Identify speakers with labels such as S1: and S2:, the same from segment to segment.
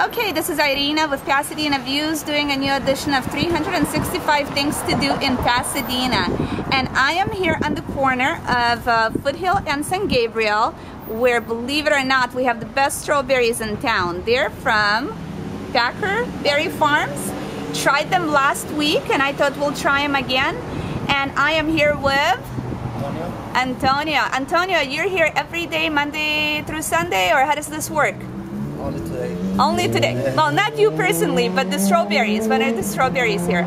S1: Hey, this is Irina with Pasadena Views doing a new edition of 365 Things to Do in Pasadena. And I am here on the corner of uh, Foothill and San Gabriel where, believe it or not, we have the best strawberries in town. They're from Thacker Berry Farms. Tried them last week and I thought we'll try them again. And I am here with Antonio. Antonio, you're here every day, Monday through Sunday, or how does this work?
S2: Only today.
S1: Only today. Well, not you personally, but the strawberries. When are the strawberries here?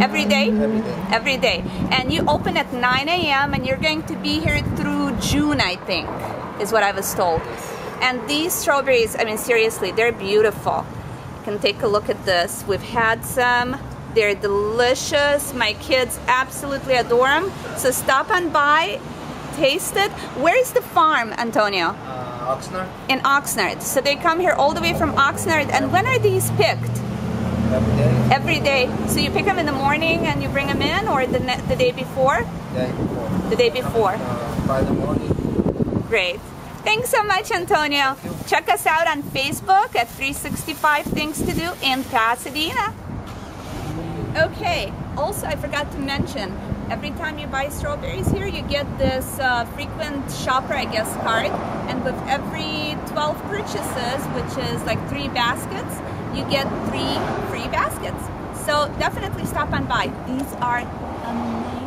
S1: Every day?
S2: Every day.
S1: Every day. And you open at 9 a.m. and you're going to be here through June, I think, is what I was told. And these strawberries, I mean, seriously, they're beautiful. You can take a look at this. We've had some. They're delicious. My kids absolutely adore them. So stop on by, taste it. Where is the farm, Antonio?
S2: Uh, Oxnard.
S1: In Oxnard. So they come here all the way from Oxnard. And when are these picked?
S2: Every day.
S1: Every day. So you pick them in the morning and you bring them in, or the ne- the day before?
S2: Day before.
S1: The day before.
S2: Uh, Friday morning.
S1: Great. Thanks so much, Antonio. Check us out on Facebook at 365 Things to Do in Pasadena. Okay, also I forgot to mention, every time you buy strawberries here, you get this uh, frequent shopper, I guess, card. And with every 12 purchases, which is like three baskets, you get three free baskets. So definitely stop on by. These are amazing.